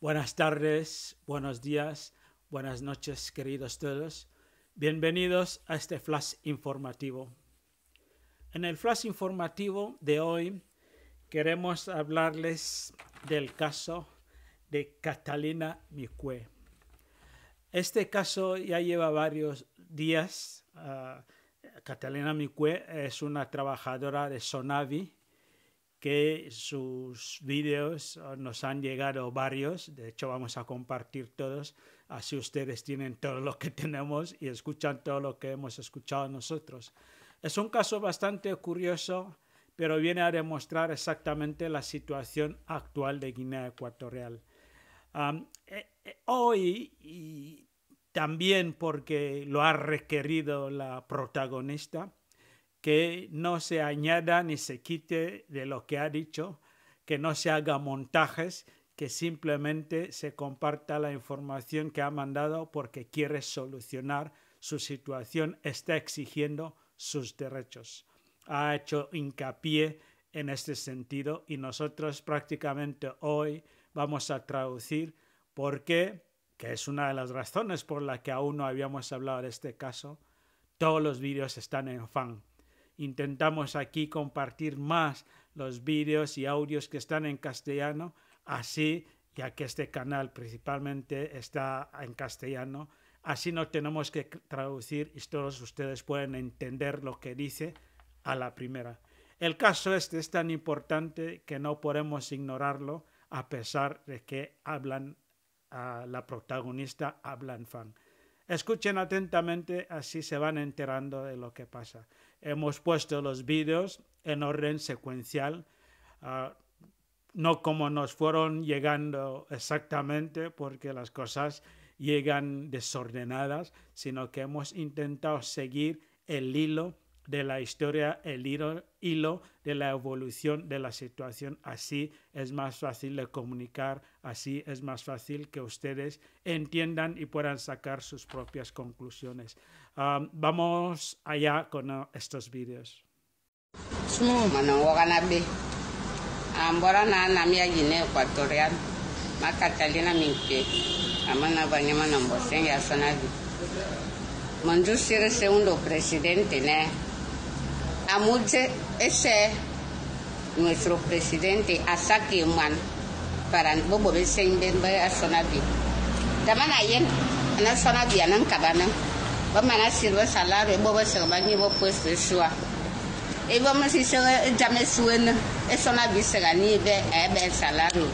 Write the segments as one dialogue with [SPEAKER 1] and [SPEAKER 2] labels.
[SPEAKER 1] Buenas tardes, buenos días, buenas noches, queridos todos. Bienvenidos a este flash informativo. En el flash informativo de hoy queremos hablarles del caso de Catalina Micue. Este caso ya lleva varios días. Uh, Catalina Micue es una trabajadora de Sonavi que sus vídeos nos han llegado varios, de hecho vamos a compartir todos, así ustedes tienen todo lo que tenemos y escuchan todo lo que hemos escuchado nosotros. Es un caso bastante curioso, pero viene a demostrar exactamente la situación actual de Guinea Ecuatorial. Eh, eh, hoy, y también porque lo ha requerido la protagonista, que no se añada ni se quite de lo que ha dicho, que no se haga montajes, que simplemente se comparta la información que ha mandado porque quiere solucionar su situación, está exigiendo sus derechos. Ha hecho hincapié en este sentido y nosotros prácticamente hoy vamos a traducir por qué, que es una de las razones por la que aún no habíamos hablado de este caso, todos los vídeos están en fan intentamos aquí compartir más los vídeos y audios que están en castellano, así, ya que este canal principalmente está en castellano, así no tenemos que traducir y todos ustedes pueden entender lo que dice a la primera. El caso este es tan importante que no podemos ignorarlo a pesar de que hablan, a la protagonista hablan fan. Escuchen atentamente, así se van enterando de lo que pasa. Hemos puesto los vídeos en orden secuencial, uh, no como nos fueron llegando exactamente, porque las cosas llegan desordenadas, sino que hemos intentado seguir el hilo de la historia, el hilo, hilo, de la evolución de la situación. Así es más fácil de comunicar, así es más fácil que ustedes entiendan y puedan sacar sus propias conclusiones. Um, vamos allá con uh, estos vídeos.
[SPEAKER 2] presidente Amuche ese nuestro presidente Asaki Man para bobo be sen ben ba asonabi tamana yen ana sonabi anan kabana ba mana sirwa salaro bo ba sirwa ni bo puesto shua e bo ma si sira jame suena e sonabi sira ni be e be salaro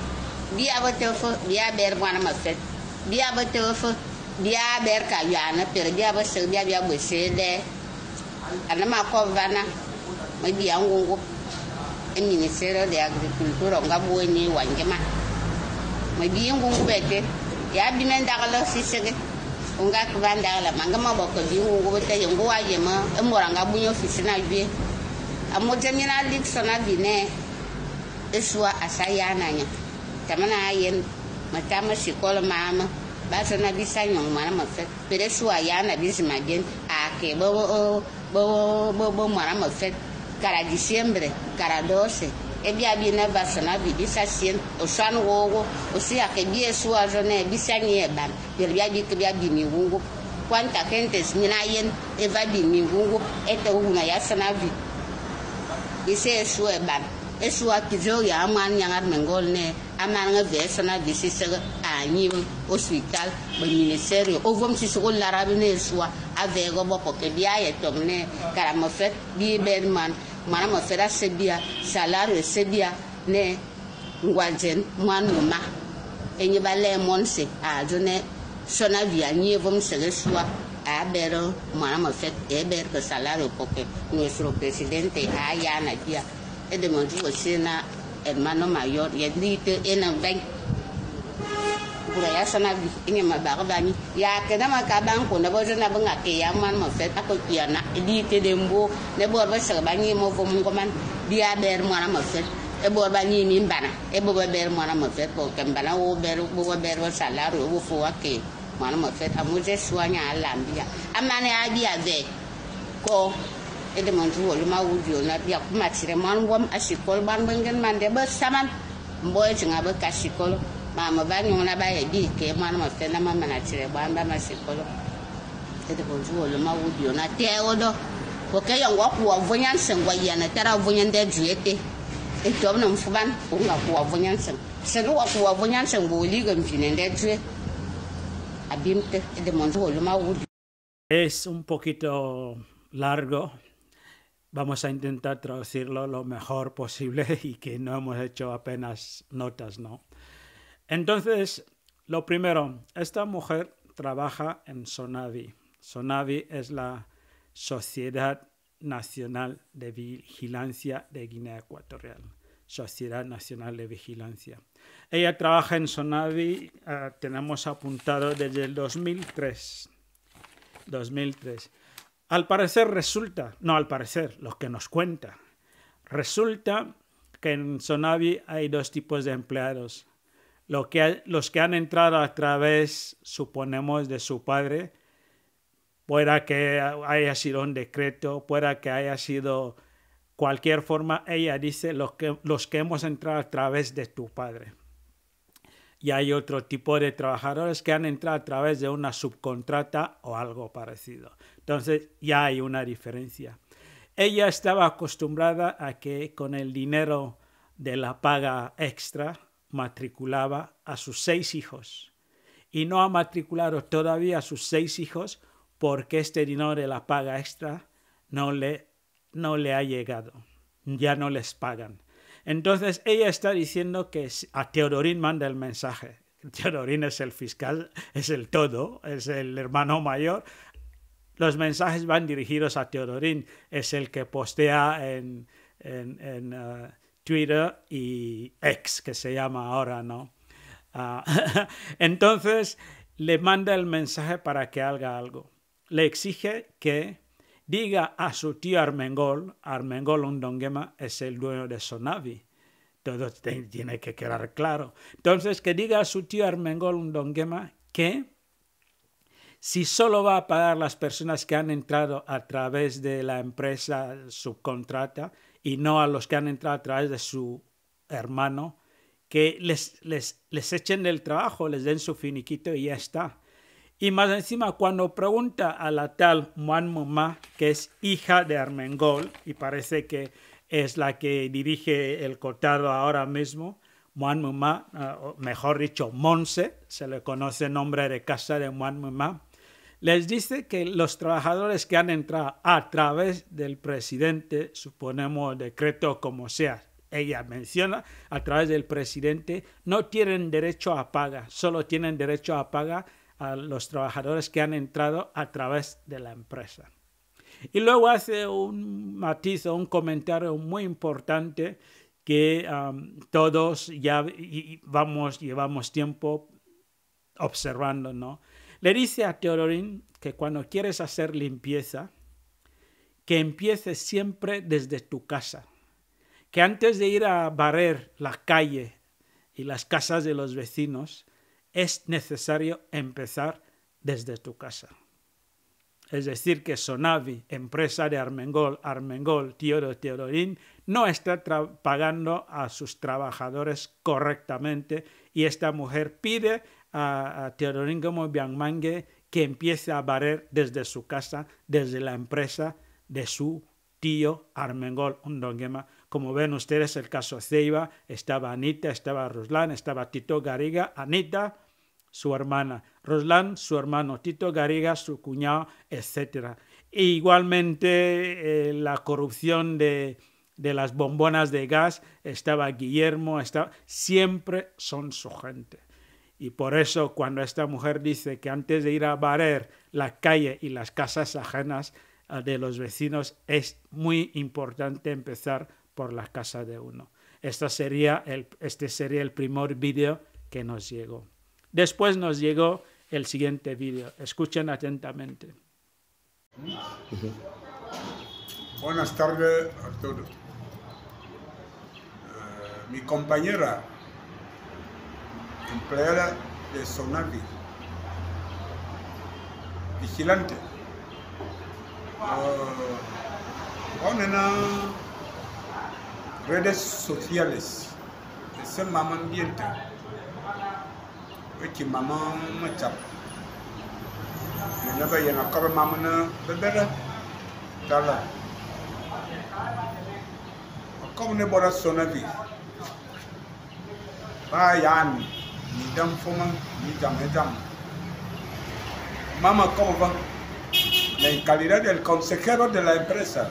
[SPEAKER 2] biya ba te fo biya ber bwana ma fet biya ba te fo biya ber ka yana per biya ba sir biya biya bo se de ana ma ko vana ma biya ngungu e ministero de agricultura nga bo ni wanjema ma biya ngungu bete ya bi men dagalo sisege nga ka ban dagala manga ma boko bi ngungu bete yengu wa yema e mora nga bunyo fisina bi amoja ni na lik sona bi ne e suwa asayana nya tamana yen matama sikolo mama basa na bisa nyong mana ma fet pere suwa yana bisima gen a ke bo bo bo bo bo mana ma fet kara diciembre kara 12 e bia bi sien o wogo o si a jo ne bisa ni e ban bi kwanta kentes ni yen e va bi mi wungu e bi ise suwa e ban e suwa kizo ya aman yangar mengol ne. Aman nga ve sana a hospital ba ministerio o vom ne suwa a ve go bo ko ne. Kara mo fet mana mo fera se bia salario se bia ne ngwajen man no ma e nyi ba le mon se a jo ne sona bi a nyi vom se le suwa a bero mana mo fet e ber ko salario porque nuestro presidente a ya na dia e de mon tuvo sina hermano mayor y dite en el bank pura ya sana bi inge ma ba ba ni. Ya ke na ma ka ban ko na bo na ba ngake ya man ma fet ko kia na dite de mbo. Ne bo ba sa ba ni mo ko mo ko man dia ber mo na ma fet e bo ba ni ni bana e bo ba ber mo na ma fet ko ke bana wo ber bo ba ber wo salario wo fo wa ke mo na ma fet amu je suanya alambia amane a dia ve ko ede man tu wolu ma wudio na bia kuma tire man wam asikol ban bengen man de ba saman mboy tinga ba kasikol
[SPEAKER 1] Es un poquito largo. Vamos a intentar traducirlo lo mejor posible y que no hemos hecho apenas notas, ¿no? Entonces, lo primero, esta mujer trabaja en Sonavi. Sonavi es la Sociedad Nacional de Vigilancia de Guinea Ecuatorial. Sociedad Nacional de Vigilancia. Ella trabaja en Sonavi, uh, tenemos apuntado desde el 2003. 2003. Al parecer resulta, no al parecer, lo que nos cuenta, resulta que en Sonavi hay dos tipos de empleados. Lo que, los que han entrado a través, suponemos, de su padre, pueda que haya sido un decreto, pueda que haya sido cualquier forma, ella dice los que, los que hemos entrado a través de tu padre. Y hay otro tipo de trabajadores que han entrado a través de una subcontrata o algo parecido. Entonces ya hay una diferencia. Ella estaba acostumbrada a que con el dinero de la paga extra matriculaba a sus seis hijos y no ha matriculado todavía a sus seis hijos porque este dinero de la paga extra no le, no le ha llegado, ya no les pagan. Entonces ella está diciendo que a Teodorín manda el mensaje. Teodorín es el fiscal, es el todo, es el hermano mayor. Los mensajes van dirigidos a Teodorín, es el que postea en, en, uh, Twitter y X, que se llama ahora, ¿no? Uh, entonces le manda el mensaje para que haga algo. Le exige que diga a su tío Armengol, Armengol Undongema es el dueño de Sonavi, todo tiene que quedar claro. Entonces, que diga a su tío Armengol Undongema que si solo va a pagar las personas que han entrado a través de la empresa subcontrata y no a los que han entrado a través de su hermano, que les, les, les echen del trabajo, les den su finiquito y ya está. Y más encima, cuando pregunta a la tal Juan Mumá, que es hija de Armengol, y parece que es la que dirige el cotado ahora mismo, Juan Mumá, uh, mejor dicho, Monse, se le conoce nombre de casa de Juan Mumá, les dice que los trabajadores que han entrado a través del presidente, suponemos decreto como sea, ella menciona, a través del presidente, no tienen derecho a paga, solo tienen derecho a paga a los trabajadores que han entrado a través de la empresa. Y luego hace un matiz un comentario muy importante que todos ya vamos, llevamos tiempo observando, ¿no? Le dice a Teodorín que cuando quieres hacer limpieza, que empieces siempre desde tu casa, que antes de ir a barrer la calle y las casas de los vecinos, es necesario empezar desde tu casa. Es decir, que Sonavi, empresa de Armengol, Armengol, Teodoro Teodorín, no está pagando a sus trabajadores correctamente y esta mujer pide a, a Teodorín como Bianmangue que empiece a barrer desde su casa, desde la empresa de su tío Armengol Undonguema. Como ven ustedes, el caso Ceiba, estaba Anita, estaba Ruslan, estaba Tito Gariga, Anita, su hermana, Roslan, su hermano, Tito Gariga, su cuñado, etc. E igualmente eh, la corrupción de, de, las bombonas de gas, estaba Guillermo, estaba, siempre son su gente. Y por eso cuando esta mujer dice que antes de ir a barrer la calle y las casas ajenas uh, de los vecinos, es muy importante empezar por la casa de uno. Esta sería el, este sería el primer vídeo que nos llegó. Después nos llegó el siguiente vídeo. Escuchen atentamente.
[SPEAKER 3] Buenas tardes a todos. Uh, mi compañera, empleada de Sonavi, vigilante, uh, en redes sociales, ese mamá ambiente. Macap ne ba yana kobe mama na bebere tala kobe ne bora sonavi ba yan ni dam foma ni jam e jam mama como va en calidad del consejero de la empresa.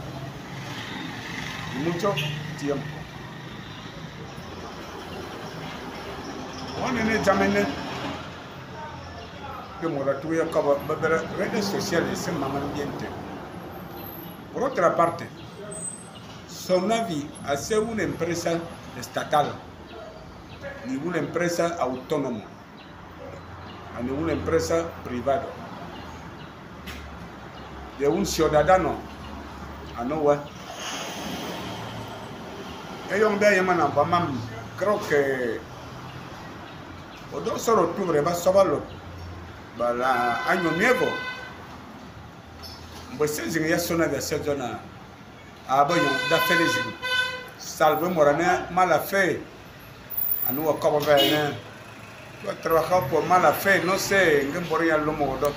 [SPEAKER 3] Mucho tiempo. Wane ne jamene que moratuya kaba babera redes sociales en mamá ambiente. Por otra parte Sonavi hace una empresa estatal ni una empresa autónoma ni una empresa privada de un ciudadano a no wa? Ellos vean mana mamá creo que o 2 de octubre va a saberlo para año nuevo pues es ya zona de esa zona a bayo da feliz. Salve morana mala fe a acabo de ver tú has trabajado por mala fe no sé en qué por lo modo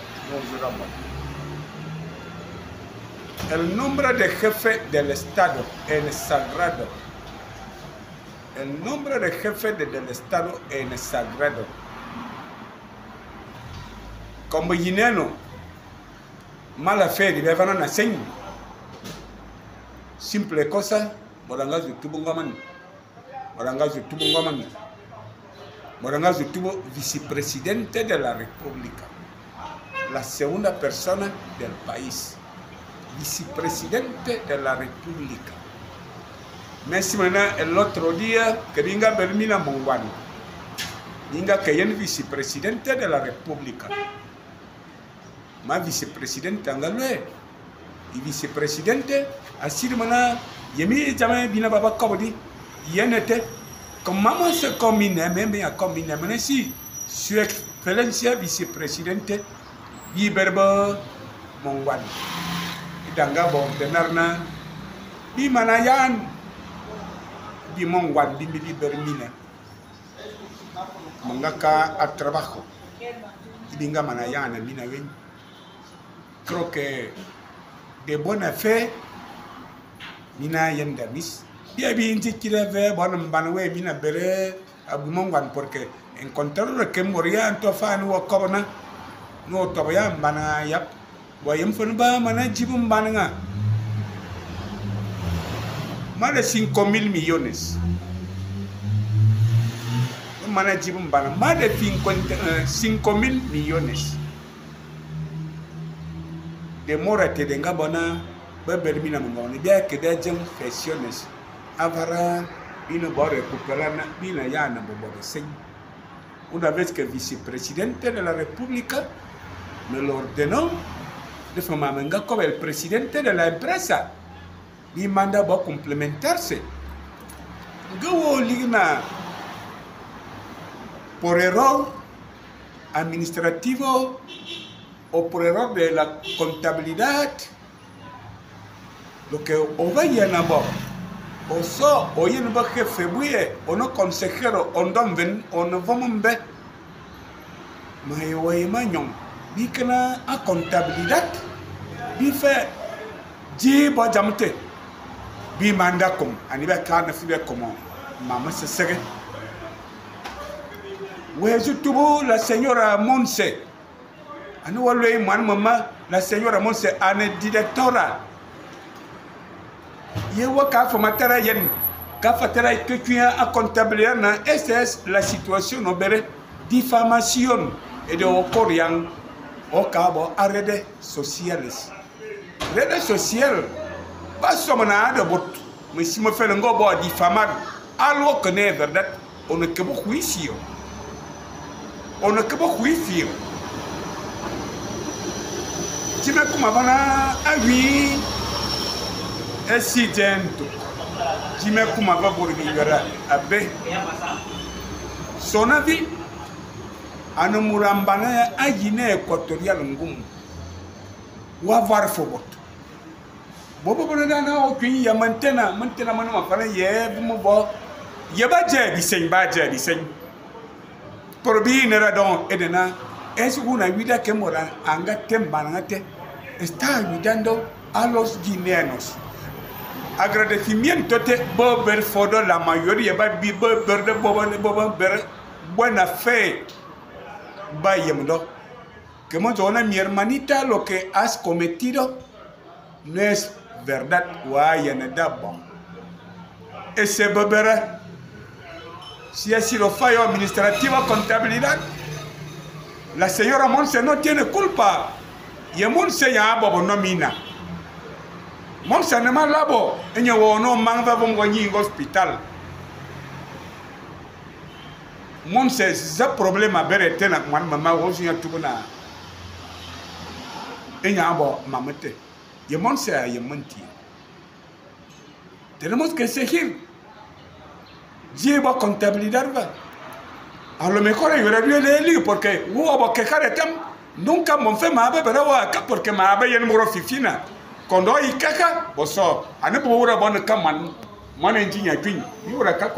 [SPEAKER 3] el nombre de jefe del estado el sagrado el nombre de jefe de, del Estado en sagrado. Como guineano, mala fe, de van a nacer. Simple cosa, morangas de tubo ngaman. De tubo vicepresidente de la República. La segunda persona del país. Vicepresidente de la República. Messi mana el otro día que venga Bermina Mongwan. Venga que es vicepresidente de la República. Ma vicepresidente angalwe. Y vicepresidente así mana yemi jamais bina baba kobodi. Yenete se combine même ya combine mana si su excelencia vicepresidente Yiberba Mongwan. Idanga bo denarna bi mana yan di mongwan di mi bermina mangaka a trabajo. Dinga mana yana mina wen. Creo que de buena fe mina yenda mis dia bi inti kira ve banwe mina bere abu mongwan porque encontrar que moría anto fa no kobna no to ya bana yap wayem fun ba mana jibum bananga más de 5 mil millones. Más de 5 mil millones. De Gabona, Bebermina Mongoni, bien que de jen fesiones. Avara, vino a recuperar, vino ya na bobo Una vez que el vicepresidente de la República me lo ordenó, de forma como el presidente de la empresa ni manda va complementarse. Gawo ligna por error administrativo o por error de la contabilidad, lo que o vaya na bo, o so o yin ba jefe buye o no consejero o ndom ven o no vamos be, ma yo y mañon, bi kana a contabilidad, bi fe ji ba jamte. bi manda kom ani bɛ kaa na fi bɛ kɔmɔ mama sɛsɛgɛ wɛzu tubu la señora Monse. Ani walwe man mama la señora Monse ane directora ye wa ka fama tara yen ka fatara que tu a contabilidad na esa es la situación no bere difamación e de okorian o cabo a redes sociales redes sociales ba som na ada bot. Me si me fel ngo bo di famar alwo que ne verdad on que bo juicio on que bo juicio ti me kuma bana awi accident ti me kuma ba bor ni gara abe sonavi ana murambana ayine equatorial ngum. Wa var fobot. Bobo bono da na o kun ya mantena mantena mana ma fana ye bu mo bo ye ba je bi sen ba je bi sen por bi nera don edena es una vida que mora anga tembanate está ayudando a los guineanos agradecimiento te bo ver fodo la mayoría va bi bo ver de buena fe. Que mo mi hermanita lo que has cometido no es verdad. Wa yana dabon ese bebera si ha sido fallo administrativa contabilidad la señora Monse no tiene culpa. Y Monse ya bobo Monse no más labo enya wo no mangva bongo nyi hospital. Monse za problema bere tena man mama wo sunya tuguna enya bo mamete y Monse ya monti tenemos que seguir lleva contabilidad va a lo mejor yo era bien eli porque hubo que quejar nunca monfe ma be pero acá porque ma be yen muro oficina cuando hay caja boso ane po ura bon kaman man engineer twin y ura ka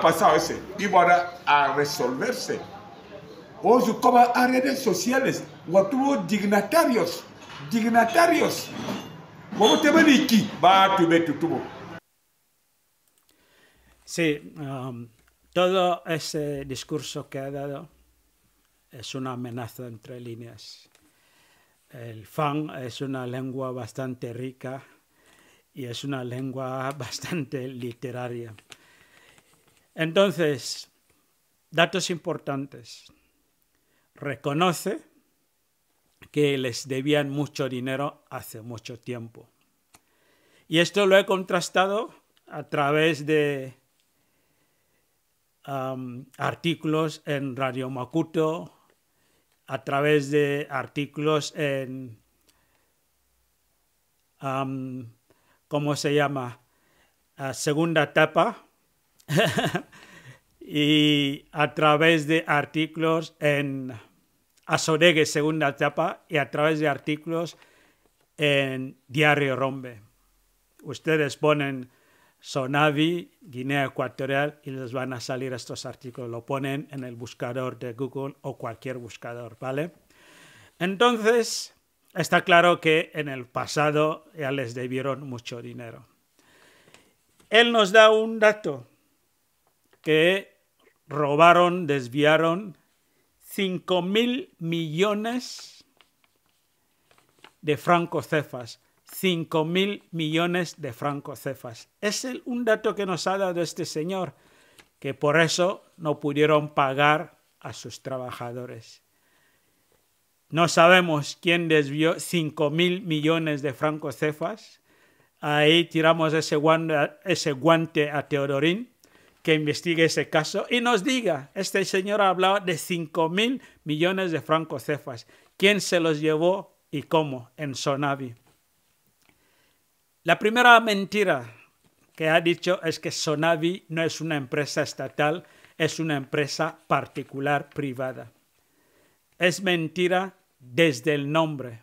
[SPEAKER 3] pasado ese y va a resolverse. Hoy como a redes sociales tuvo dignatarios dignatarios. Vamos te venir va tu tu tubo
[SPEAKER 1] Sí, um, todo ese discurso que ha dado es una amenaza entre líneas. El Fang es una lengua bastante rica y es una lengua bastante literaria. Entonces, datos importantes. Reconoce que les debían mucho dinero hace mucho tiempo. Y esto lo he contrastado a través de artículos en Radio Makuto, a través de artículos en, ¿cómo se llama? segunda etapa, y a través de artículos en Asoregue, segunda etapa, y a través de artículos en Diario Rombe. Ustedes ponen Sonavi, Guinea Ecuatorial, y les van a salir estos artículos. Lo ponen en el buscador de Google o cualquier buscador, ¿vale? Entonces, está claro que en el pasado ya les debieron mucho dinero. Él nos da un dato que robaron, desviaron 5 mil millones de francos cefas 5 mil millones de francos cefas. Es un dato que nos ha dado este señor, que por eso no pudieron pagar a sus trabajadores. No sabemos quién desvió 5 mil millones de francos cefas. Ahí tiramos ese guante, a Teodorín, que investigue ese caso y nos diga, este señor ha hablado de 5 mil millones de francos cefas. ¿Quién se los llevó y cómo? En Sonavi. La primera mentira que ha dicho es que Sonavi no es una empresa estatal, es una empresa particular privada. Es mentira desde el nombre.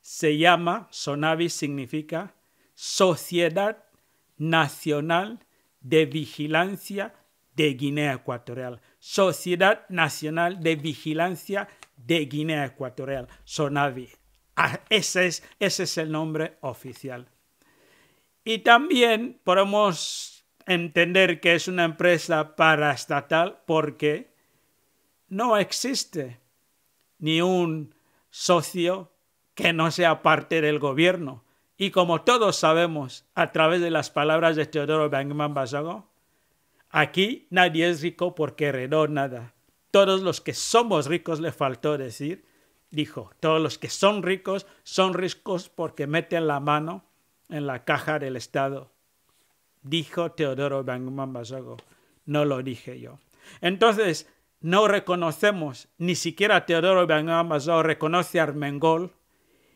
[SPEAKER 1] Se llama, Sonavi significa Sociedad Nacional de Vigilancia de Guinea Ecuatorial. Sociedad Nacional de Vigilancia de Guinea Ecuatorial, Sonavi. Ah, ese es, el nombre oficial. Y también podemos entender que es una empresa paraestatal porque no existe ni un socio que no sea parte del gobierno. Y como todos sabemos a través de las palabras de Teodoro Bangman Basago, aquí nadie es rico porque heredó nada. Todos los que somos ricos le faltó decir dijo, todos los que son ricos son ricos porque meten la mano en la caja del Estado. Dijo Teodoro Basago, no lo dije yo. Entonces, no reconocemos, ni siquiera Teodoro Basago reconoce a Armengol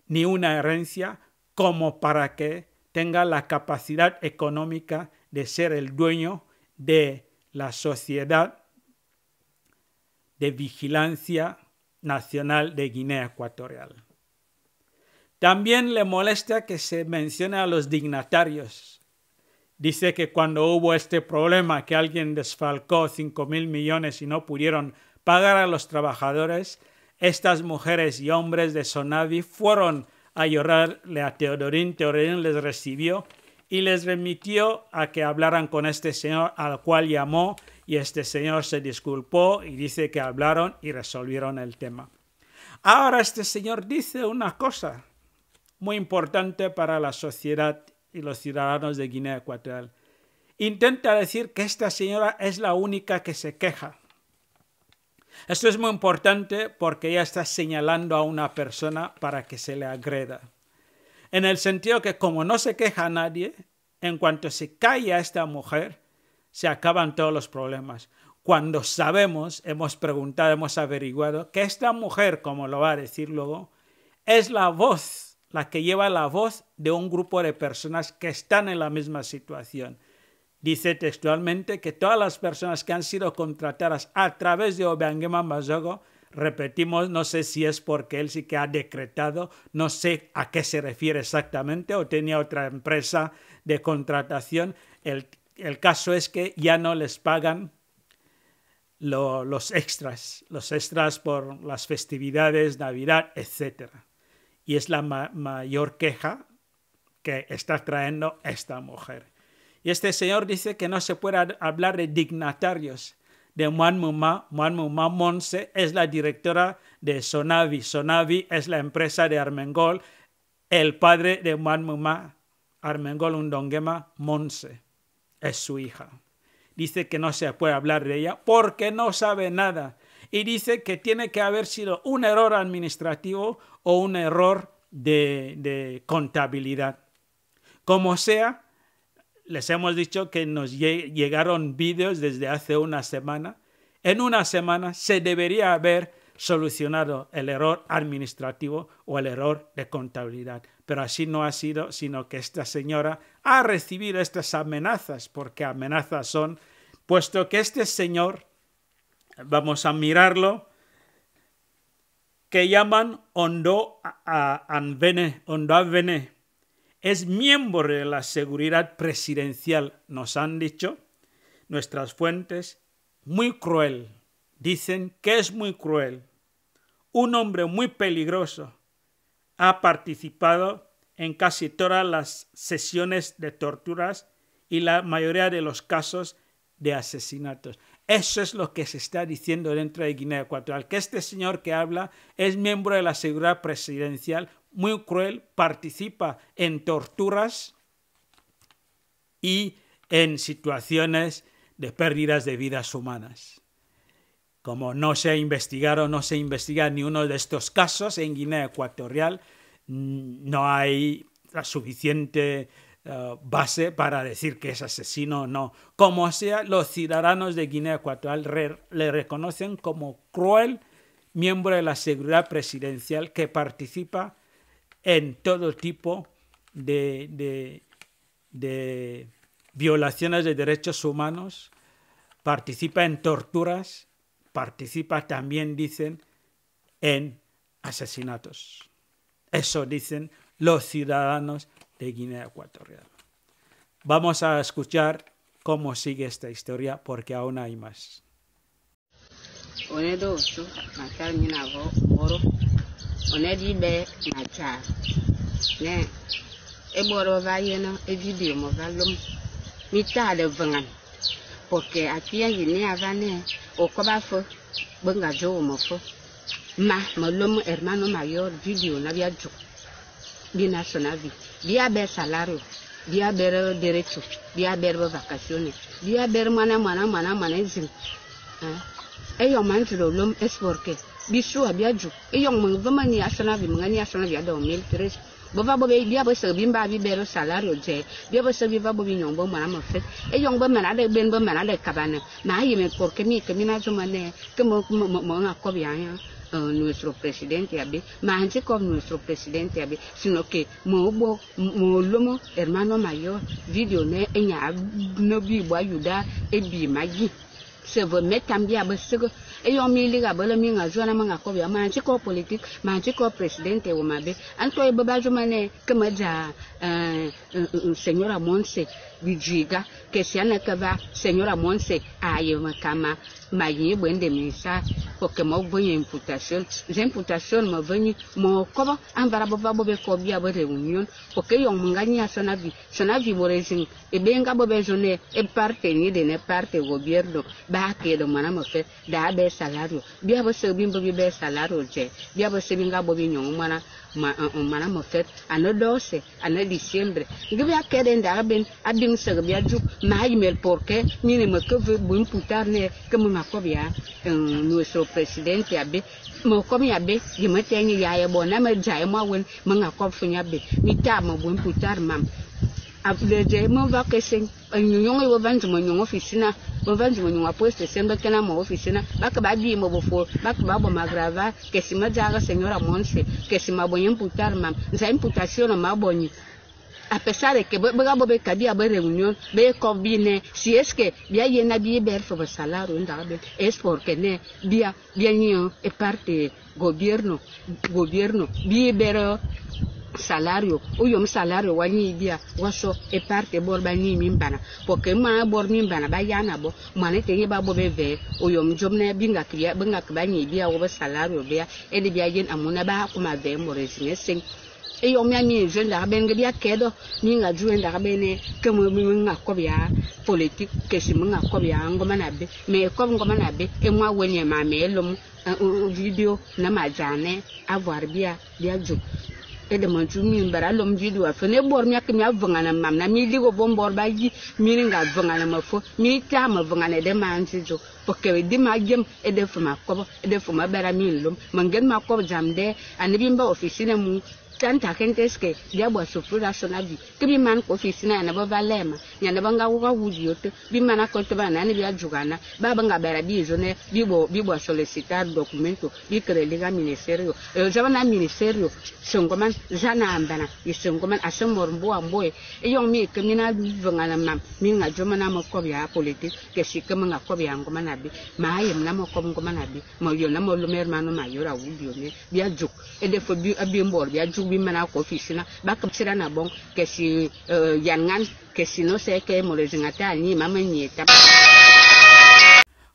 [SPEAKER 1] ni una herencia como para que tenga la capacidad económica de ser el dueño de la sociedad de vigilancia nacional de Guinea Ecuatorial. También le molesta que se mencione a los dignatarios. dice que cuando hubo este problema, que alguien desfalcó 5 mil millones y no pudieron pagar a los trabajadores, estas mujeres y hombres de Sonavi fueron a llorarle a Teodorín. Teodorín les recibió y les remitió a que hablaran con este señor al cual llamó y este señor se disculpó y dice que hablaron y resolvieron el tema. Ahora este señor dice una cosa muy importante para la sociedad y los ciudadanos de Guinea Ecuatorial. Intenta decir que esta señora es la única que se queja. Esto es muy importante porque ella está señalando a una persona para que se le agreda. En el sentido que como no se queja a nadie, en cuanto se calla esta mujer, se acaban todos los problemas. Cuando sabemos, hemos preguntado, hemos averiguado que esta mujer, como lo va a decir luego, es la voz, la que lleva la voz de un grupo de personas que están en la misma situación. Dice textualmente que todas las personas que han sido contratadas a través de Obiangema Mazogo, repetimos, no sé si es porque él sí que ha decretado, no sé a qué se refiere exactamente, o tenía otra empresa de contratación. El, el caso es que ya no les pagan lo, los extras, los extras por las festividades, Navidad, etc. Y es la ma mayor queja que está trayendo esta mujer. Y este señor dice que no se puede hablar de dignatarios de Muan Muma. Muan Muma Monse es la directora de Sonavi. Sonavi es la empresa de Armengol. El padre de Muan Muma, Armengol Undongema Monse, es su hija. Dice que no se puede hablar de ella porque no sabe nada. Y dice que tiene que haber sido un error administrativo o un error de, de contabilidad. Como sea, les hemos dicho que nos llegaron vídeos desde hace una semana. En una semana se debería haber solucionado el error administrativo o el error de contabilidad. Pero así no ha sido, sino que esta señora ha recibido estas amenazas, porque amenazas son, puesto que este señor, vamos a mirarlo, que llaman Ondo Anvene, Ondo Anvene, es miembro de la seguridad presidencial, nos han dicho nuestras fuentes, muy cruel. Dicen que es muy cruel. Un hombre muy peligroso. Ha participado en casi todas las sesiones de torturas y la mayoría de los casos de asesinatos. Eso es lo que se está diciendo dentro de Guinea Ecuatorial, que este señor que habla es miembro de la seguridad presidencial, muy cruel, participa en torturas y en situaciones de pérdidas de vidas humanas. Como no se ha investigado, no se investiga ni uno de estos casos en Guinea Ecuatorial, no hay la suficiente uh, base para decir que es asesino o no. Como sea, los ciudadanos de Guinea Ecuatorial le reconocen como cruel miembro de la seguridad presidencial que participa en todo tipo de violaciones de derechos humanos, participa en torturas, participa también, dicen, en asesinatos. Eso dicen los ciudadanos de Guinea Ecuatorial. Vamos a escuchar cómo sigue esta historia porque aún hay más.
[SPEAKER 2] Porque afia yi ne ava ne wòkɔ ba fe be ŋgadzo wò me fe ma me lom hermano mayor video na via dzo bina sona vi via ber salario via ber derecho via ber vacaciones via ber mana mana mana mana ezin eh eyo man tro lom es porque bisu abia dzo eyɔŋ me vema ni asɔna vi me ni asɔna vi ada o mil tres bova bo be bia bo se bi ba bi be ro salario je. Bia bo se bi va bo bi nyɔŋ bo me fe. Eyɔŋ be mana de ben be mana de kabane ma yi me porque mi que mi na zo mane que mo mo mo na ko bi anya Uh, nuestro presidente abe ma anche con nuestro presidente abe sino que mo bo mo lomo hermano mayor video ne enya no bi bo ayuda e bi magi se veut mettre en bien abe se e yo mi liga bala mi nga jona ma nga ko ya ma ci ko politique ma ci ko presidente wo mabe an to e baba juma ne kama ja señora Monse bijiga que se ana que va señora Monse aye makama maye bwende misa poke mo bwenye imputation já imputation mo venha mo koba ambara baba bobe ko bia bo reunion poke yo munganya sona vi sona vi borezin e benga bobe jone e parte ni de ne parte gobierno ba ke do mana mo fe da be salario bia bo se bimbo bi be salario je bia bo se binga bobe nyong mana ma mana mafet ana dose ana diciembre gibi a kere nda ben a bin sege bia juk ma yimel porke ni ne me ke ve bun putar ne ke mu ma ko bia euh, nuestro presidente abe mo kom ya be yimete ni ya ye e bona me jai e ma wen ma ngakop funya be. Mi ta ma bun putar mam. Ableje mo va kesen nyonyo wo vanju mo nyonyo oficina. Mo vanju mo nyonyo poste sembe kana mo oficina. Baka ba bi mo bo fo baka ba bo magrava que si ma jaga señora Monse que si ma bo imputar mam za imputación ma boni a pesar de que bega bobe kadi a reunión be combine si es que bia yena bi ber fo salario nda be es porque ne bia bia nyo e parte gobierno gobierno. Bi ber salario uyom salario wanyi bia waso e parte bor ba ni min bana porque ma bor min bana ba yana bo mane te ba bo be ve uyom jomne binga kriya binga ba ni bia wo salario bia e de bia yen amuna ba kuma ve mo resine sing e yo mi ami je nda ben ge bia kedo mi nga ju nda be ne ke mo mi nga ko bia politique ke si mo nga ko bia ngoma na be me ko ngoma na be e mwa wenye ma me lom video na ma jane avoir bia bia ju ede manchu min bara lom jidi wa fene bor mi akmi avngana mamna mi ligo bon bor ba ji mi ringa avngana ma fo mi ta ma avngana de ma antijo pokewe di ma jem ede fuma kobo ede fuma bara mi lom. Mangen ma kobo jamde anibi mba ofisine mu. Tanta gente es que ya bo sufrir so na bi ke bi man ko ofisina na ba valema nya na banga wa wudi yote. Bi man ko to bana ni bi ajugana ba banga bara bi jo ne bi bo bi bo solicitar documento bi kre liga ministerio. E jo na ministerio songoman jana ambana. I songoman asomor mbo ambo e. Yon mi ke mina vanga na mam. Mi nga jo mana mo ko ya politique ke si ke nga ko ya ngoma na bi. Ma ayem na mo ko ngoma na bi. Mo yo na mo lo mer manu ma yora wudi yo ne. Bi ajuk e de fo bi abi mbor bi ajuk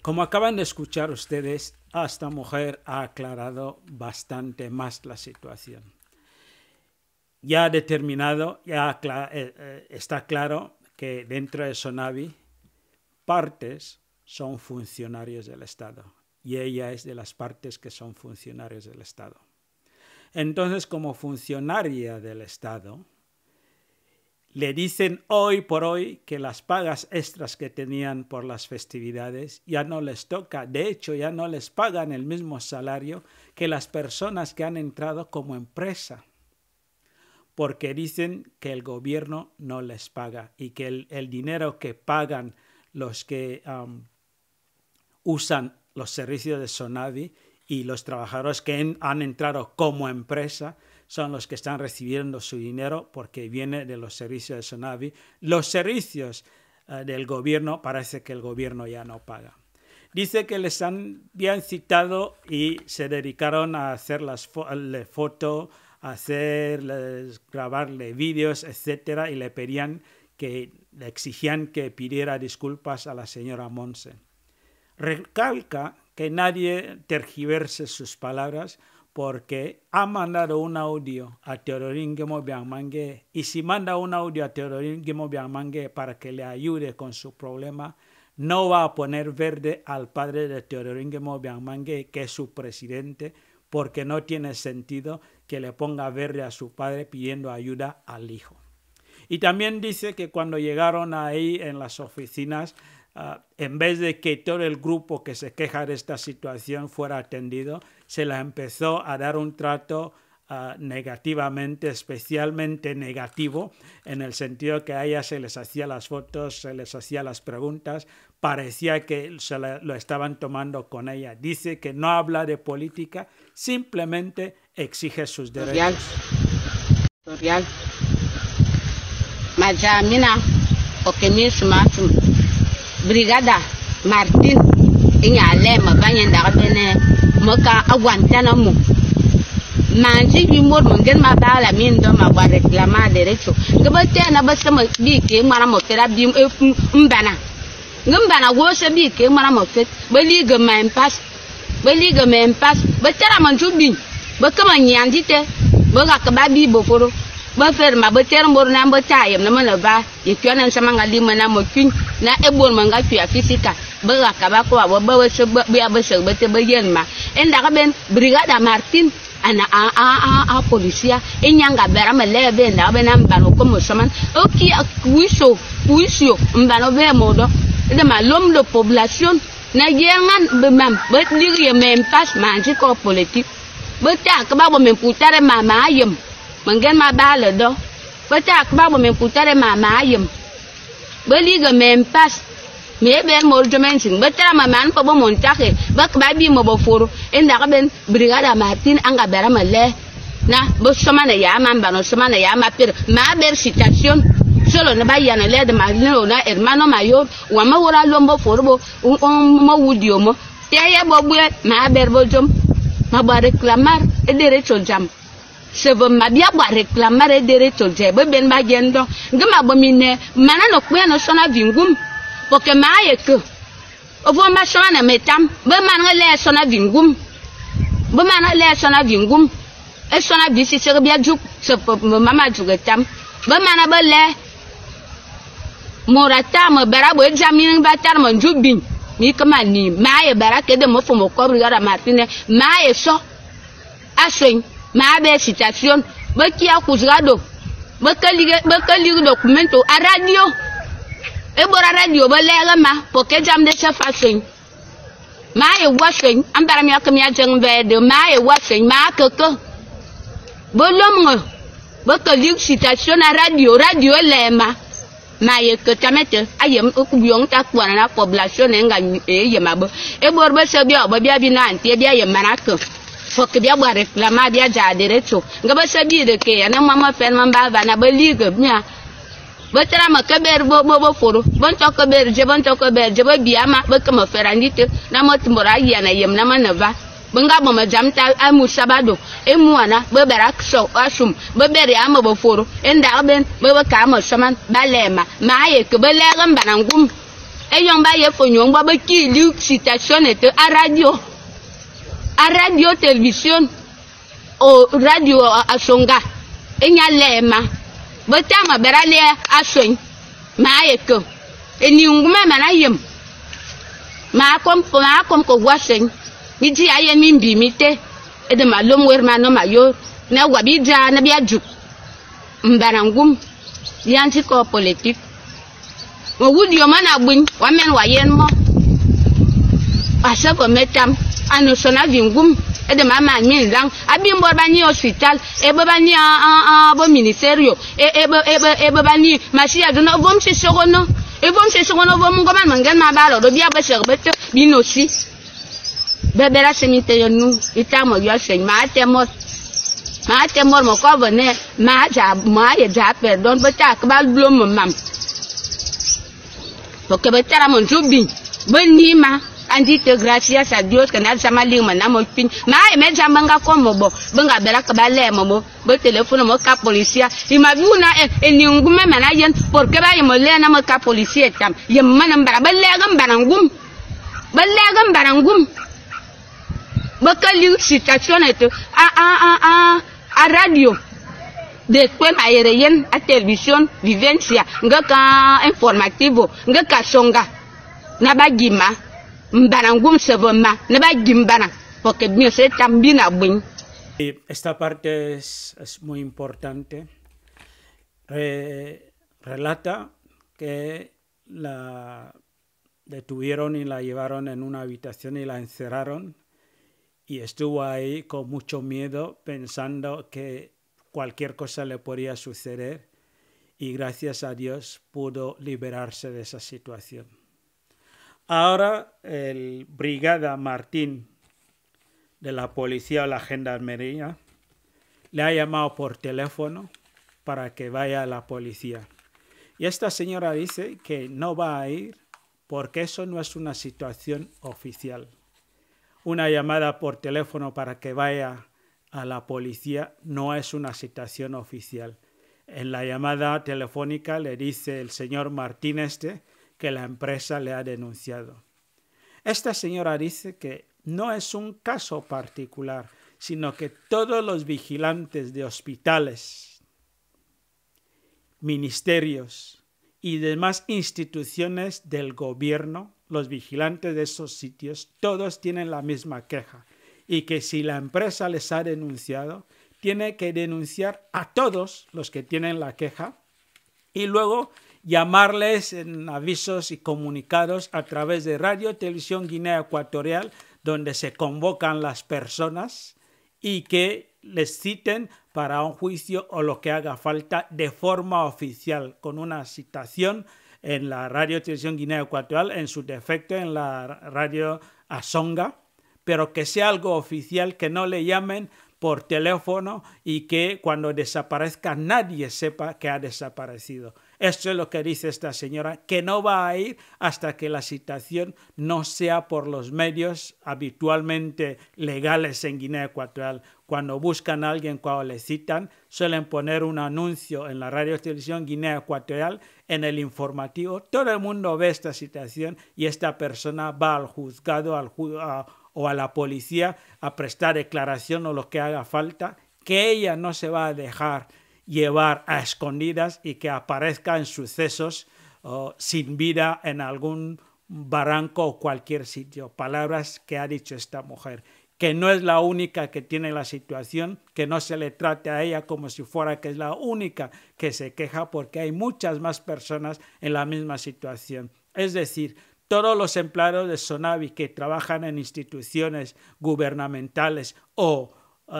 [SPEAKER 1] Como acaban de escuchar ustedes, esta mujer ha aclarado bastante más la situación. Ya ha determinado, ya está claro que dentro de Sonavi partes son funcionarios del Estado y ella es de las partes que son funcionarios del Estado. Entonces, como funcionaria del Estado, le dicen hoy por hoy que las pagas extras que tenían por las festividades ya no les toca. De hecho, ya no les pagan el mismo salario que las personas que han entrado como empresa. Porque dicen que el gobierno no les paga y que el, dinero que pagan los que usan los servicios de Sonavi y los trabajadores que han entrado como empresa son los que están recibiendo su dinero porque viene de los servicios de Sonavi. Los servicios uh, del gobierno parece que el gobierno ya no paga. Dice que les han bien citado y se dedicaron a hacer las fo fotos, a hacerles, grabarle vídeos, etcétera, y le pedían que le exigían que pidiera disculpas a la señora Monse. Recalca que nadie tergiverse sus palabras porque ha mandado un audio a Teodorín Biangmangue y si manda un audio a Teodorín Biangmangue para que le ayude con su problema, no va a poner verde al padre de Teodorín Biangmangue, que es su presidente, porque no tiene sentido que le ponga verde a su padre pidiendo ayuda al hijo. Y también dice que cuando llegaron ahí en las oficinas, Uh, en vez de que todo el grupo que se queja de esta situación fuera atendido, se la empezó a dar un trato uh, negativamente, especialmente negativo, en el sentido que a ella se les hacía las fotos, se les hacía las preguntas, parecía que se lo estaban tomando con ella. Dice que no habla de política, simplemente exige sus derechos.
[SPEAKER 2] Brigada Martín e nya le ma ba nya da bene mo ka awan tana mo manji bi mor mo gen ma ba la min do ma gwa reclama derecho nga ba te na ba sama bi ke mara mo tera bi mbana. Nga mbana go se bi ke mara mo fet ba li ma pas ba li ma pas ba tera man ju ba kama nyandi ba ka ba bi bo foro ba fer ma ba ter mor na ba ta yem na ma na ba. Ye kyo na sama nga li ma na mo kin na e bon ma nga kyo fisika ba ga ka ba ko ba ba se ba ba ba se ba te ba yen ma. En da ga ben brigada martin ana a a a a polisia enyanga bera mele be na be na mbano ko mo saman. O ki wiso wiso mbano be modo. De ma l'homme de population. Na yengan be mam be diri mem pas manji ko politique be ta ka ba bo men putare ma ma yem mangen ma ba le do. Be ta ba bo men putare ma ma yem. Be liga mem pas me ben mo jomen sin be tara ma man pa bo mon take ba ba bi mo bo foro inda ka ben brigada martin anga bera ma le. Na bo soma na ya man ba no soma na ya ma per ma ber situation. Solo na ba yana le de ma no na hermano mayor wa ma wora lombo foro bo. Mo wudio mo. Te ya bo bue. Ma ber bo jom. Ma ba reclamar e derecho jam se veut ma bia ba reclamar e derecho je be ben ba gendo ngama bo mine mana no kwe no sona vingum porque maa ye ke. O fo ma sɔna na me tam be man ŋa lɛ sɔna vingum be man ŋa lɛ sɔna vingum e sɔna bi si sɛg bia juk se mama juge tam. Be man be lɛ mora ta me bara bo examine ba tar mo ju bin ni kama ni maa ye bara ke de mo fo mo kobri gara martine maa ye sɔ. Aswen maa be citation be kia kuzga do be kalige be kalige documento a radio. Ebora radio ba lega ma porque jam de cha fashion ma ye washin an bara mi akam ya jeng be de. Ma ye washin ma keke bo lomngo ba ka lik citation na radio. Radio lema ma. Ye ke tamete. Ayem ku biong ta kwa na population nga e ye ma bo e bor ba se bia ba bia bi na antie bia ye manaka porque bia ba reclama bia ja derecho nga ba se bi de ke na mama fen man ba ba na ba liga mia ba tara ma kaber bo bo bo foro. Bon to kaber je bon to kaber je ba biya ma ba kama ferandite na mo timbora ya na yem na ma na ba benga bo ma jamta amu sabado e muana ba berak so asum ba bere ama bo foro. Enda ben ba ba ka ma saman ba lema ma. Ye ke ba legam banangum e yon ba ye fo nyon ba ba ki li citation et a radio a radio television o radio asonga enya lema bɛ tama bɛra lɛ a soin maa ye ke. E niŋgume mana yem. Maa kom maa kom ko wasen mi di a ye min bi mi te. E de ma lom wer ma no ma yo. Na wa bi ja na bi a juk mbara ngum. Yanti ko politique mo wudi yo mana buñ wa men wa yen mo. A se ko metam ano sona vingum ede ma ma min lang abi mbor ba ni hospital e ba ba ni a a bo ministerio. E e ba e ba e ba ba ni ma si adu no. Bom si sogono e bom si sogono bom ngo man mangen ma ba lo do bia ba se ba te bi no si be be la cemetery nu ita mo yo se ma te mo ma te mo mo ko ne ma ja ma ye ja perdon ba ta ka ba blo mo mam. Porque ba tara mo jubi ba ni ma andite gracias a Dios que nada sama lima na mo pin ma e me jama nga ko mo bo. Benga bela ka bale mo mo. Bo telefono mo ka policia i ma vu na e, e ni ngume me na yen. Por ke ba ye mo le na mo ka policia tam. Ye mana mbara. Bale ga mbara ngum. Bale ga mbara ngum. Bo ka li situation eto a a a a a radio. De kpe ma yɛrɛ yen a television vivensia nga ka informativo. Nga ka songa. Na ba gi ma. Porque abun
[SPEAKER 1] esta parte es, muy importante. Re, relata que la detuvieron y la llevaron en una habitación y la encerraron. Y estuvo ahí con mucho miedo pensando que cualquier cosa le podría suceder. Y gracias a Dios pudo liberarse de esa situación. Ahora el brigada Martín de la policía o la gendarmería le ha llamado por teléfono para que vaya a la policía. Y esta señora dice que no va a ir porque eso no es una situación oficial. Una llamada por teléfono para que vaya a la policía no es una situación oficial. En la llamada telefónica le dice el señor Martín este que la empresa le ha denunciado. Esta señora dice que no es un caso particular, sino que todos los vigilantes de hospitales, ministerios y demás instituciones del gobierno, los vigilantes de esos sitios, todos tienen la misma queja y que si la empresa les ha denunciado, tiene que denunciar a todos los que tienen la queja y luego llamarles en avisos y comunicados a través de Radio Televisión Guinea Ecuatorial, donde se convocan las personas y que les citen para un juicio o lo que haga falta de forma oficial, con una citación en la Radio Televisión Guinea Ecuatorial, en su defecto en la Radio Asonga, pero que sea algo oficial, que no le llamen por teléfono y que cuando desaparezca nadie sepa que ha desaparecido. Esto es lo que dice esta señora, que no va a ir hasta que la citación no sea por los medios habitualmente legales en Guinea Ecuatorial. Cuando buscan a alguien, cuando le citan, suelen poner un anuncio en la radio televisión Guinea Ecuatorial, en el informativo. Todo el mundo ve esta situación y esta persona va al juzgado al ju a, o a la policía a prestar declaración o lo que haga falta, que ella no se va a dejar llevar a escondidas y que aparezca en sucesos oh, sin vida en algún barranco o cualquier sitio. Palabras que ha dicho esta mujer que no es la única que tiene la situación, que no se le trate a ella como si fuera que es la única que se queja, porque hay muchas más personas en la misma situación. Es decir, todos los empleados de Sonavi que trabajan en instituciones gubernamentales o uh,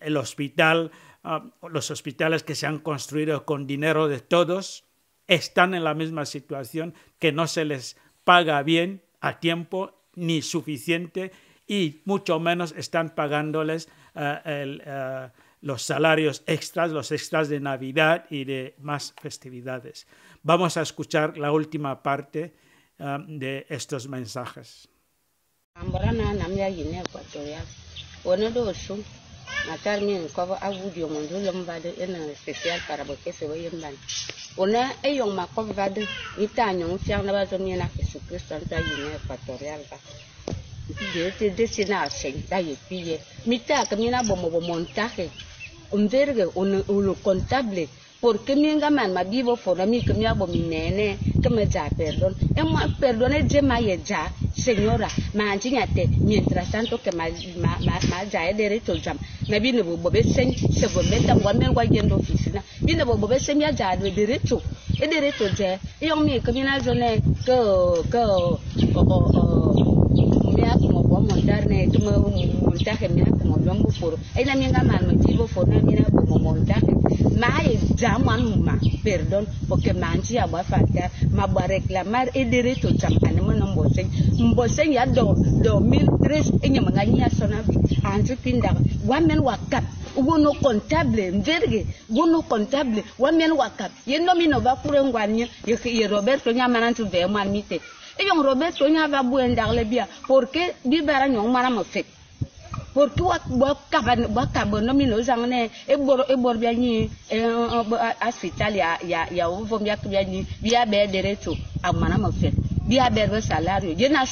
[SPEAKER 1] el hospital, uh, los hospitales que se han construido con dinero de todos, están en la misma situación, que no se les paga bien a tiempo ni suficiente y mucho menos están pagándoles uh, los salarios extras, los extras de Navidad y de más festividades. Vamos a escuchar la última parte uh, de estos mensajes.
[SPEAKER 2] matar min ko a wudio mon va de en spécial para bo ke se wo yem ban ona e yong ma ko va de ita nyong fiang na ba zo mi na Jesu Cristo anta yine equatorial ba. De te de sina sen da ye pille mita que mina bomo bo montaje un verge un un contable porque mi nga man ma bibo fo mi que mi abo mi nene que me ja perdón e mo perdone je ma ye ja señora ma anjiñate mientras tanto que ma ma ma, ma e derecho jam na bi ne bo be sen se bo me wa men wa yendo fisina bi ne bo be sen ya de derecho. E derecho je e yo mi que mi na jone que que o o mea como voy a montar ne tu me montaje mira como yo me foro ahí la mía man me vivo foro mi como montare ma e già manuma perdon perché mangi a ba fatta ma ba reclamar e diritto jam anima non bosen bosen ya do 2003 e nyama ngani ya sona bi anzi pinda wamen wakat wono comptable nverge wono comptable wamen wakat ye nomi no va kure ngwani ye roberto nyama nantu ve mwan mite e yong roberto nyava buendagle bia porque bi bara nyong mara mo fek porque wa wa kaba wa kaba no jang ne. E bor e bor bia ni e hospital ya ya ya wo vom ya bia ni bia be derecho amana mo fet bia be be salario. Je na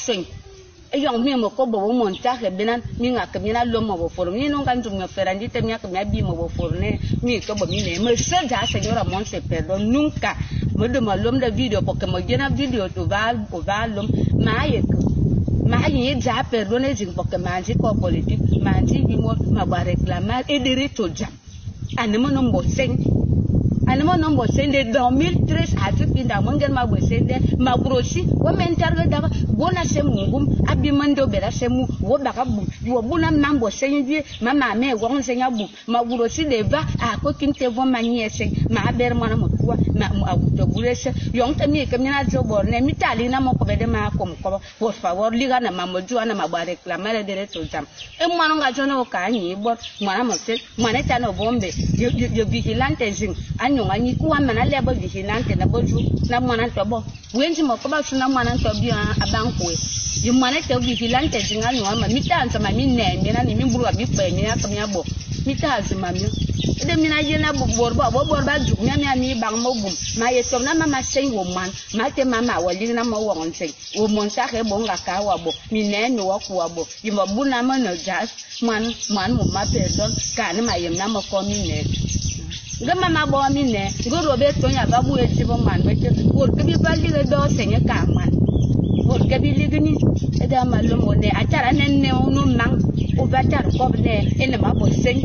[SPEAKER 2] e yong mi mo ko bo mo nta ke benan mi nga ke mi na lo mo bo for. Mi no kan tu me ferandi te mi ka mi bi mo bo for ne. Mi ko bo mi me se ja señora Monse perdón nunca me de ma lom da video porque mo jena video to va o va lom. Ma ma ye ja perdón e jing porque ma ji ko politique ma ji bi mo ma ba reclamar e derecho jam anemo no mbo sen anemo no mbo sen de 2013 a tu pinda mo ngel ma bo sen de ma broshi wo men targa da bona se mungum abi mando bera se mu wo ba ka bu wo buna mambo sen vie ma ma me wo sen ya bu ma broshi de va a ko kinte vo ma nye sen ma ber mo na mo a to burese yong te mi ke mi na jo bor ne mi tali na mo ko be de ma ko ko por favor liga na ma mo ju ana ma ba reclamar de to jam. E mo nga jo no ka ni bor mana mo se mana ta no bombe yo yo vigilante zing anyo nga ni kuwa mana le bo vigilante na bo ju na mana to bo. Wenji mo ko ba su na mana to bi abankwe yi mana te vigilante zing anyo ma mi ta nsa ma mi ne mi na ni mi buru mi pe mi na ka mi abo. Mi ta azuma mi. Ede mina yena bo bor ba bo bor ba ju mi mi mi bang mo bum. Ma ye tom na mama sei wo man ma te mama wa li na mo wo on sei wo mon ta ke bo nga ka wa bo. Mi ne no wa ku wa bo. Yi mo bu na mo no jas man man mo ma pe don ka ni ma yem na mo ko mi ne nga mama bo mi ne ngo ro be to ya ba bu e ji bo man be ke por ke bi ba li ge do se nya ka man por ke bi li ge ni e da ma lo mo ne a tara ne ne no mang o ba tar ko ne ene ma bo sei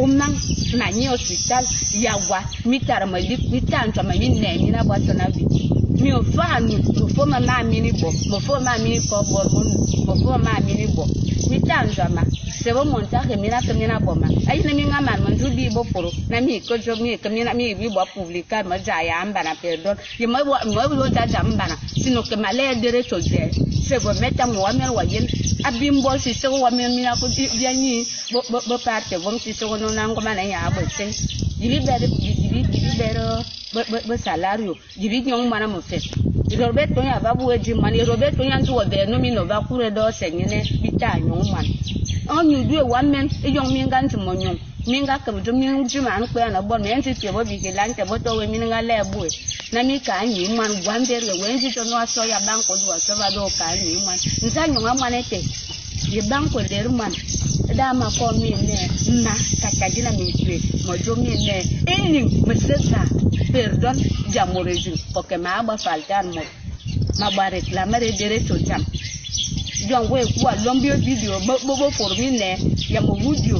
[SPEAKER 2] o mang na nyi hospital ya wa mi tara ma li mi tan to ma mi ne mi na bo to na bi. Mi ò fa nu mo fo ma ma mi ni bo mo fo ma mi ni ko bo mo fo ma mi ni bo mi tan to ma se bo mon ta ke mi na ke mi na bo ma. Ai ne mi nga man man du di bo poro na mi ko jo mi ke mi na mi bi bo publicar ma ja ya amba na perdon ye mo bo mo bo ja ja amba na. Sino ke ma le dere to je. Se bo meta mo wa wa yen. Abimbo si se wa mi na ko bi ni bo bo parte bo si se no na ngoma na ya bo sen jibi bere jibi jibi bere be salario jibi nyong mana mo fe robe to ya babu e ji man robe to ya ntu obe no mi no ba kure do se nyene bita nyong man on you do one man e yong mi ngan tu mo nyong mi nga kam tu mi ji man ko na bon men ti bo bi ke lan te bo to we mi nga le bu na mi ka nyi man gwan der le wen ti to no so ya ban ko do so ba do ka nyi man nsa nyong man ete ye ban ko der man. Dama ko mi ne na kakajina mi kwe mojo mi ne. Ening mesesa perdon jamorejin porque ma agba faltar mo. Ma ba reclamar derecho jam jon we kuwa lombio video bo bo por mi ne ya mo video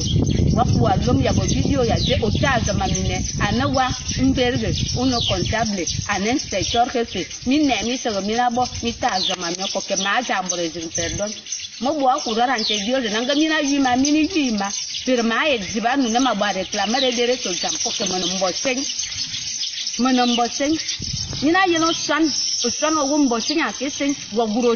[SPEAKER 2] wa kuwa lom ya bo video ya je otaza ma mi ne anawa mberge uno contable an inspector jefe mi ne mi se mi na bo mi taza ma mi porque ma jamorejin perdon mo bo akuro rante dio de nanga mi na yima mi ni yima. Pero ma e jiba nu na ma ba reclamar derecho jam porque mo no mbo sen mana mbɔ sen nyina yeno sɔn o sɔn o wo mbɔ sen a ke sen wa guro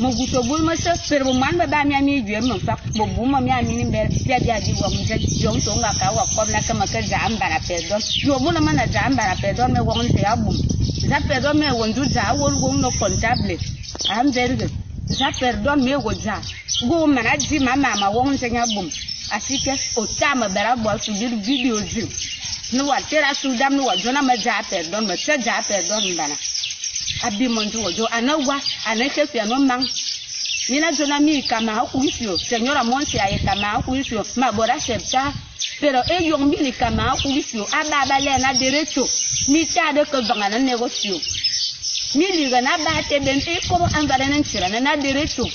[SPEAKER 2] si mo guto bul mo se per mo man ba ba mi ami gwe mo fa mo bu mo mi ami ni ber pia dia di wa mo je jom to nga ka wa ko na kama ka ja ambara pe don yo mo na mana ja ambara pe don me won se abum za pe don me won du ja wo wo no contable am berge za per don me go ja go mana di mama ma won se nya bum asike o tama bera bo su video zi. Ni wa tera su dam ni wa jona ma ja perdon ma cha ja perdon bana abi abimonjugo jo anawa anakefi anomang mina jona mi kama hakuifyo senyora monse aye kama hakuifyo mabora septa pero e yong mi ni kama hakuifyo ababa le na derecho mi tade ko vangana negosyo mi liga na ba tebe e ko ambara na nsira na na derecho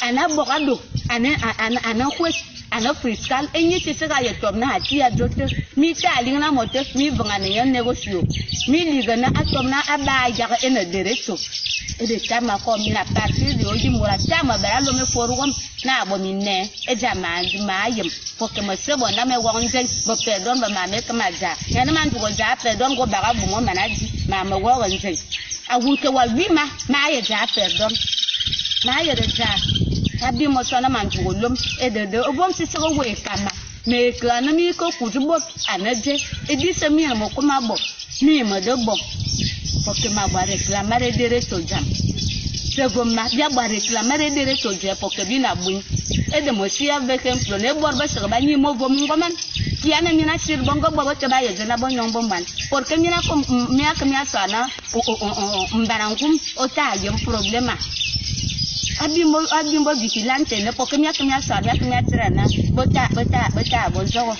[SPEAKER 2] ana bogado ana ana ana kwesi ana fiscal enyi ti se ka ye tom na ati ya dote mi ta aling na mote mi vanga ne yon negocio mi liga na atom na aba ya ka ena derecho e de tama ko mi na partir de oji mura tama ba lo me foru wam na bo mi ne e jama di ma yem porque mo se bo na me won zen bo perdon ba ma me kama ja ya na man go ja perdon go ba ga bu mo mana di ma me wo won zen a wuke wa wima ma ye ja perdon ma ye de ja abi mo sɔnna man tugu lom. Edede obom sisi ko we kama me kila na mi ko kutu bo anaje edi se mi mo ko ma bo. Mi mo de bo. Porque ma ba reclamar dere to jam sego ma bia ba reclamar dere to je porque bi na bun ede mo si avec un plan e bor ba se ba ni mo vom ngoman ya na mi na sir bongo bo bo te ba ye na bo nyong bo man. Porque mi na ko mi ak mi asana mbarangum o ta yem problema abimbo abimbo vigilante ne porque mia kemia sa mia kemia trana bota bota bota bonzo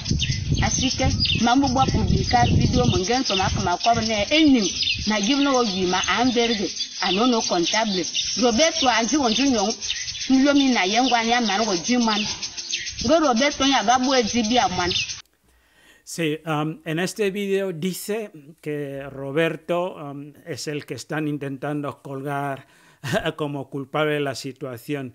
[SPEAKER 2] asike mamu bo publicar video mongen to makama ko ne enim na give no gi ma amberge anono comptable roberto anji wonju nyon nlomi na yengwa ya man go jiman go roberto ya babu ezibi aman
[SPEAKER 1] Sí, um, en este vídeo dice que Roberto um, es el que están intentando colgar como culpable de la situación.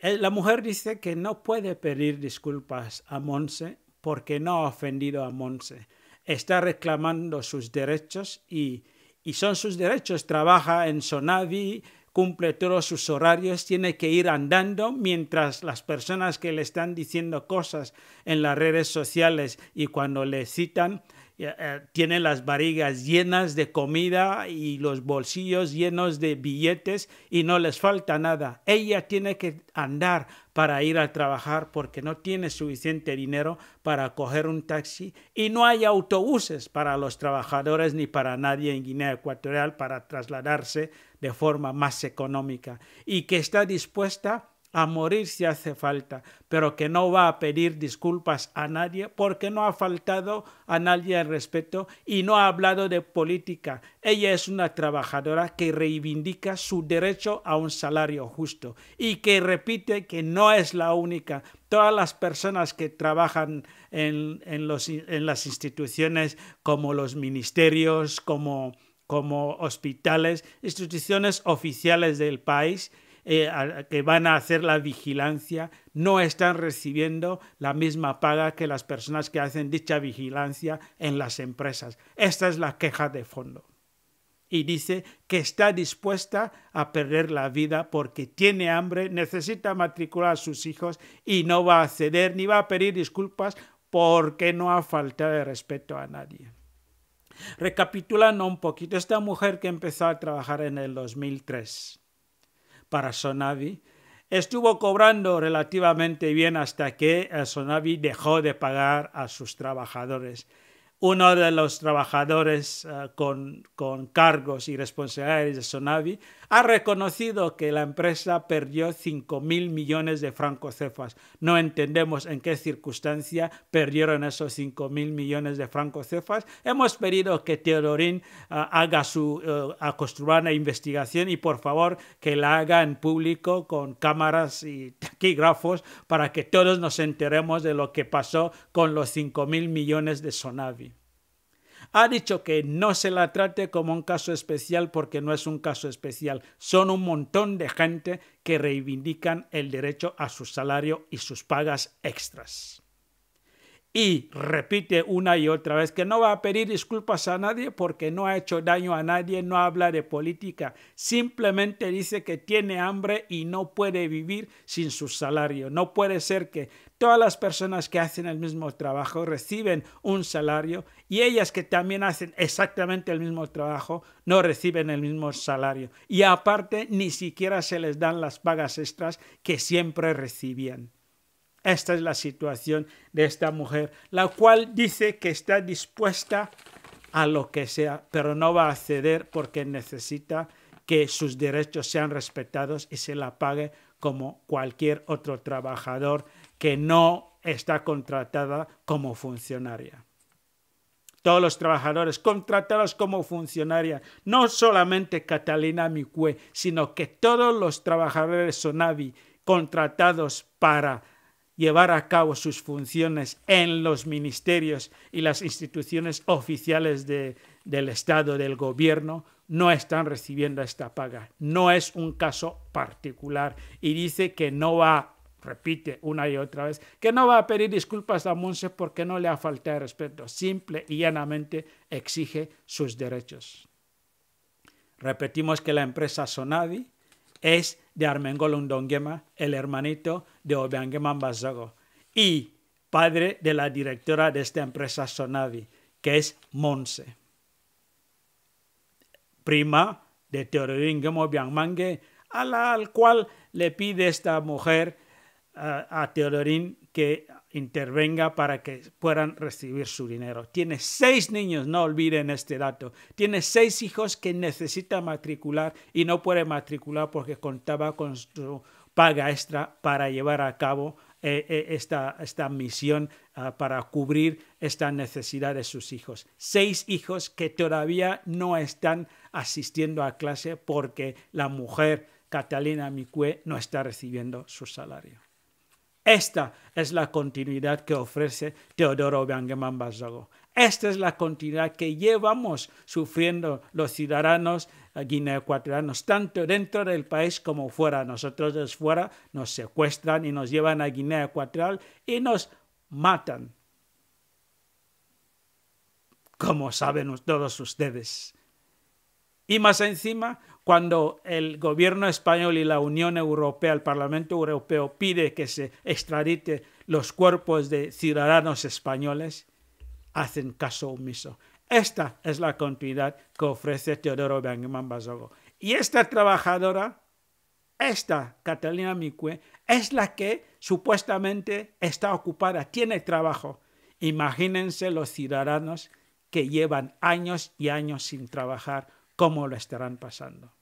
[SPEAKER 1] La mujer dice que no puede pedir disculpas a Monse porque no ha ofendido a Monse. está reclamando sus derechos y, y son sus derechos. Trabaja en Sonavi, cumple todos sus horarios, tiene que ir andando mientras las personas que le están diciendo cosas en las redes sociales y cuando le citan eh, tiene las barrigas llenas de comida y los bolsillos llenos de billetes y no les falta nada. Ella tiene que andar para ir a trabajar porque no tiene suficiente dinero para coger un taxi y no hay autobuses para los trabajadores ni para nadie en Guinea Ecuatorial para trasladarse de forma más económica y que está dispuesta a morir si hace falta, pero que no va a pedir disculpas a nadie porque no ha faltado a nadie el respeto y no ha hablado de política. Ella es una trabajadora que reivindica su derecho a un salario justo y que repite que no es la única. Todas las personas que trabajan en, los, en las instituciones como los ministerios, como como hospitales, instituciones oficiales del país, eh, que van a hacer la vigilancia no están recibiendo la misma paga que las personas que hacen dicha vigilancia en las empresas. Esta es la queja de fondo. Y dice que está dispuesta a perder la vida porque tiene hambre, necesita matricular a sus hijos y no va a ceder ni va a pedir disculpas porque no ha faltado de respeto a nadie. Recapitulando un poquito, esta mujer que empezó a trabajar en el 2003 para Sonavi. Estuvo cobrando relativamente bien hasta que Sonavi dejó de pagar a sus trabajadores uno de los trabajadores eh, con, con, cargos y responsabilidades de Sonavi, ha reconocido que la empresa perdió 5 mil millones de francos cefas. No entendemos en qué circunstancia perdieron esos 5 mil millones de francos cefas. Hemos pedido que Teodorín uh, haga su uh, una investigación y por favor que la haga en público con cámaras y taquígrafos para que todos nos enteremos de lo que pasó con los 5 mil millones de Sonavi ha dicho que no se la trate como un caso especial porque no es un caso especial. Son un montón de gente que reivindican el derecho a su salario y sus pagas extras y repite una y otra vez que no va a pedir disculpas a nadie porque no ha hecho daño a nadie, no habla de política, simplemente dice que tiene hambre y no puede vivir sin su salario. No puede ser que todas las personas que hacen el mismo trabajo reciben un salario y ellas que también hacen exactamente el mismo trabajo no reciben el mismo salario. Y aparte ni siquiera se les dan las pagas extras que siempre recibían. Esta es la situación de esta mujer, la cual dice que está dispuesta a lo que sea, pero no va a ceder porque necesita que sus derechos sean respetados y se la pague como cualquier otro trabajador que no está contratada como funcionaria. Todos los trabajadores contratados como funcionaria, no solamente Catalina Micue, sino que todos los trabajadores Sonavi contratados para llevar a cabo sus funciones en los ministerios y las instituciones oficiales de, del Estado, del gobierno, no están recibiendo esta paga. No es un caso particular y dice que no va, repite una y otra vez, que no va a pedir disculpas a Monse porque no le ha faltado respeto. Simple y llanamente exige sus derechos. Repetimos que la empresa Sonavi es de Armengol Undongema, el hermanito de Obiangema Bazago, y padre de la directora de esta empresa Sonavi, que es Monse. Prima de Teodorín Obiangmangue, al cual le pide esta mujer a Teodorín que intervenga para que puedan recibir su dinero. Tiene seis niños, no olviden este dato. Tiene seis hijos que necesita matricular y no puede matricular porque contaba con su paga extra para llevar a cabo eh, eh, esta, esta, misión ah, para cubrir esta necesidad de sus hijos. Seis hijos que todavía no están asistiendo a clase porque la mujer Catalina Micue no está recibiendo su salario. Esta es la continuidad que ofrece Teodoro Bangeman Bazago. Esta es la continuidad que llevamos sufriendo los ciudadanos guineoecuatorianos, tanto dentro del país como fuera. Nosotros desde fuera nos secuestran y nos llevan a Guinea Ecuatorial y nos matan. como saben todos ustedes. Y más encima, cuando el gobierno español y la Unión Europea, el Parlamento Europeo pide que se extradite los cuerpos de ciudadanos españoles, hacen caso omiso. Esta es la continuidad que ofrece Teodoro Benjamin Basogo. Y esta trabajadora, esta Catalina Micue, es la que supuestamente está ocupada, tiene trabajo. Imagínense los ciudadanos que llevan años y años sin trabajar, cómo lo estarán pasando.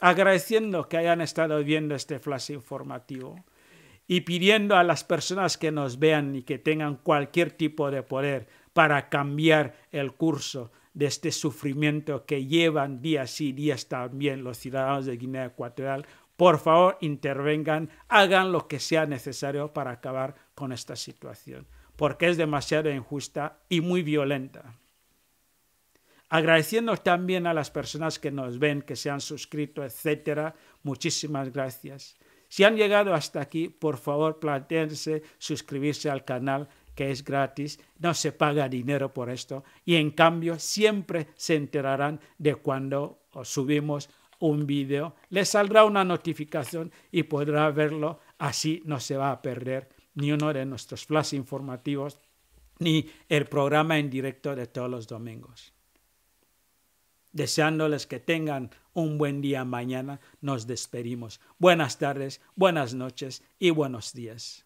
[SPEAKER 1] Agradeciendo que hayan estado viendo este flash informativo y pidiendo a las personas que nos vean y que tengan cualquier tipo de poder para cambiar el curso de este sufrimiento que llevan días y días también los ciudadanos de Guinea Ecuatorial, por favor intervengan, hagan lo que sea necesario para acabar con esta situación, porque es demasiado injusta y muy violenta. Agradeciendo también a las personas que nos ven, que se han suscrito, etcétera, muchísimas gracias. Si han llegado hasta aquí, por favor, planteense suscribirse al canal que es gratis, no se paga dinero por esto. Y en cambio siempre se enterarán de cuando subimos un vídeo, les saldrá una notificación y podrá verlo, así no se va a perder ni uno de nuestros flash informativos ni el programa en directo de todos los domingos. Deseándoles que tengan un buen día mañana, nos despedimos. Buenas tardes, buenas noches y buenos días.